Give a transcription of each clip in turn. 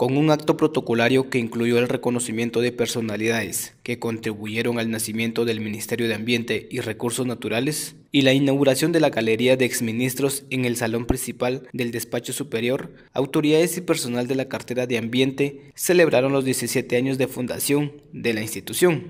con un acto protocolario que incluyó el reconocimiento de personalidades que contribuyeron al nacimiento del Ministerio de Ambiente y Recursos Naturales y la inauguración de la galería de exministros en el salón principal del despacho superior, autoridades y personal de la cartera de Ambiente celebraron los 17 años de fundación de la institución,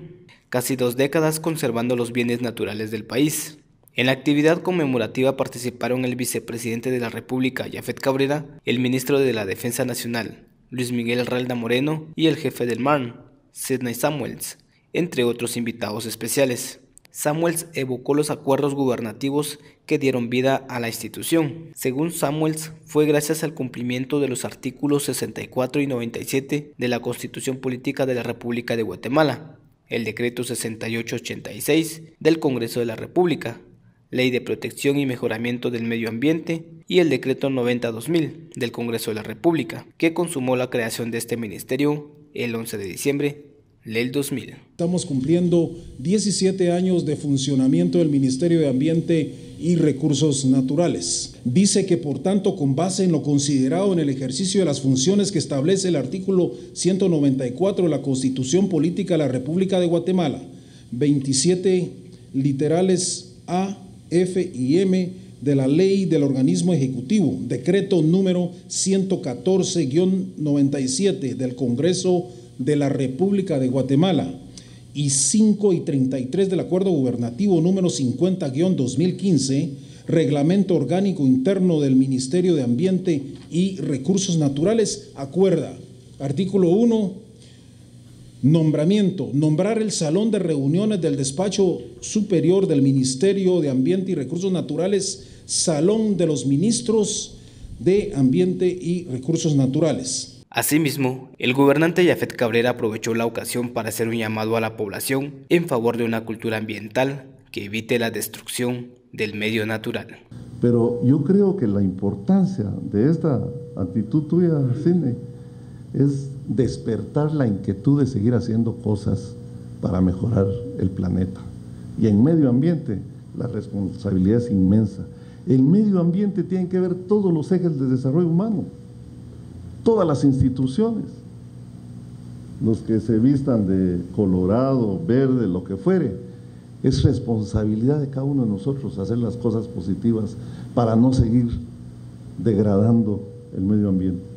casi dos décadas conservando los bienes naturales del país. En la actividad conmemorativa participaron el vicepresidente de la República, Jafet Cabrera, el ministro de la Defensa Nacional, Luis Miguel Ralda Moreno, y el jefe del MARN, Sidney Samuels, entre otros invitados especiales. Samuels evocó los acuerdos gubernativos que dieron vida a la institución. Según Samuels, fue gracias al cumplimiento de los artículos 64 y 97 de la Constitución Política de la República de Guatemala, el decreto 6886 del Congreso de la República, Ley de Protección y Mejoramiento del Medio Ambiente y el Decreto 90-2000 del Congreso de la República, que consumó la creación de este ministerio el 11 de diciembre del 2000. Estamos cumpliendo 17 años de funcionamiento del Ministerio de Ambiente y Recursos Naturales. Dice que, por tanto, con base en lo considerado en el ejercicio de las funciones que establece el artículo 194 de la Constitución Política de la República de Guatemala, 27 literales A, F y M de la ley del organismo ejecutivo, decreto número 114-97 del Congreso de la República de Guatemala y 5 y 33 del acuerdo gubernativo número 50-2015, reglamento orgánico interno del Ministerio de Ambiente y Recursos Naturales, acuerda, artículo 1, Nombramiento. Nombrar el salón de reuniones del despacho superior del Ministerio de Ambiente y Recursos Naturales, Salón de los Ministros de Ambiente y Recursos Naturales. Asimismo, el gobernante Yafet Cabrera aprovechó la ocasión para hacer un llamado a la población en favor de una cultura ambiental que evite la destrucción del medio natural. Pero yo creo que la importancia de esta actitud tuya, Cine, es despertar la inquietud de seguir haciendo cosas para mejorar el planeta. Y en medio ambiente la responsabilidad es inmensa. El medio ambiente tiene que ver todos los ejes de desarrollo humano, todas las instituciones, los que se vistan de colorado, verde, lo que fuere. Es responsabilidad de cada uno de nosotros hacer las cosas positivas para no seguir degradando el medio ambiente.